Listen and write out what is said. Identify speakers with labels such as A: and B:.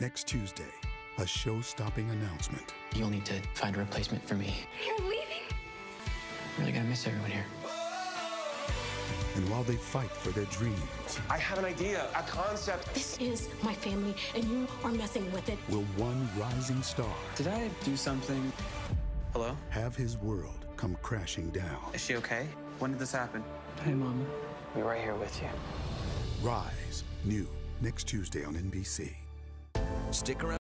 A: Next Tuesday, a show stopping announcement.
B: You'll need to find a replacement for me.
C: You're leaving?
B: I'm really gonna miss everyone here.
A: And while they fight for their dreams,
D: I have an idea, a concept.
C: This is my family, and you are messing with it.
A: will one rising star
B: Did I do something? Hello?
A: have his world come crashing down?
E: Is she okay? When did this happen?
B: Hey, Mama. We're right here with you.
A: Rise, new, next Tuesday on NBC.
F: Stick around.